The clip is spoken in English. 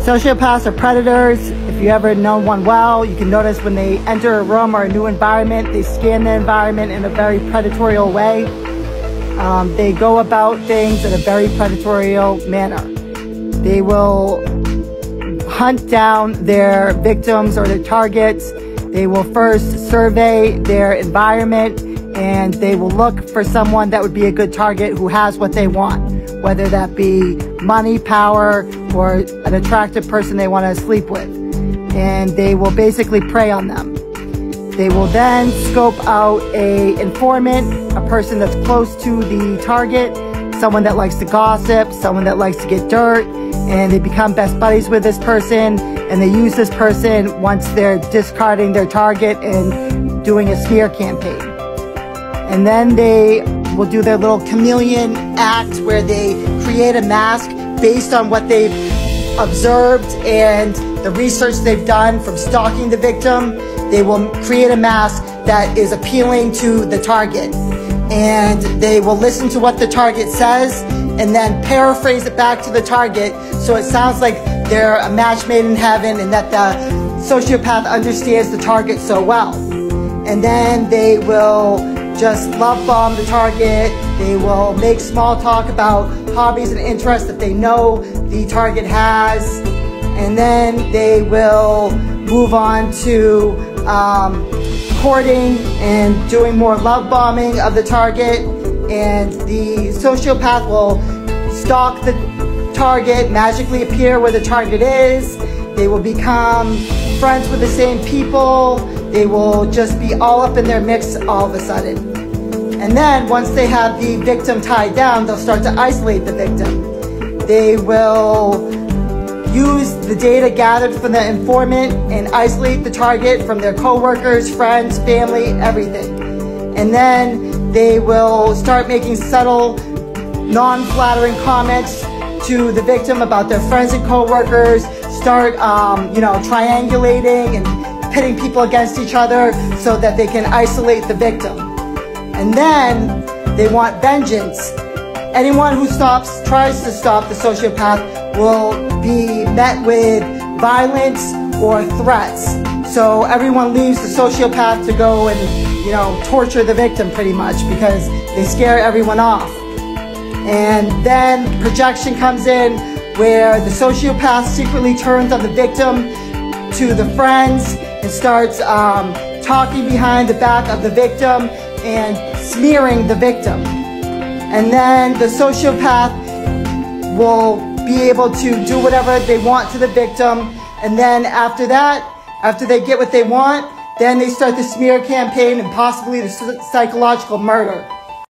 Sociopaths are predators. If you ever know one well, you can notice when they enter a room or a new environment, they scan the environment in a very predatory way. Um, they go about things in a very predatory manner. They will hunt down their victims or their targets. They will first survey their environment and they will look for someone that would be a good target who has what they want, whether that be money, power, or an attractive person they want to sleep with. And they will basically prey on them. They will then scope out a informant, a person that's close to the target, someone that likes to gossip, someone that likes to get dirt, and they become best buddies with this person, and they use this person once they're discarding their target and doing a smear campaign. And then they will do their little chameleon act where they create a mask based on what they've observed and the research they've done from stalking the victim. They will create a mask that is appealing to the target. And they will listen to what the target says and then paraphrase it back to the target so it sounds like they're a match made in heaven and that the sociopath understands the target so well. And then they will just love bomb the target. They will make small talk about hobbies and interests that they know the target has. And then they will move on to um, courting and doing more love bombing of the target. And the sociopath will stalk the target, magically appear where the target is. They will become friends with the same people. They will just be all up in their mix all of a sudden. And then once they have the victim tied down, they'll start to isolate the victim. They will use the data gathered from the informant and isolate the target from their coworkers, friends, family, everything. And then they will start making subtle, non-flattering comments to the victim about their friends and coworkers, start, um, you know, triangulating and pitting people against each other so that they can isolate the victim. And then they want vengeance. Anyone who stops, tries to stop the sociopath will be met with violence or threats. So everyone leaves the sociopath to go and, you know, torture the victim pretty much because they scare everyone off. And then projection comes in where the sociopath secretly turns on the victim to the friends and starts um, talking behind the back of the victim and smearing the victim. And then the sociopath will be able to do whatever they want to the victim. And then after that, after they get what they want, then they start the smear campaign and possibly the psychological murder.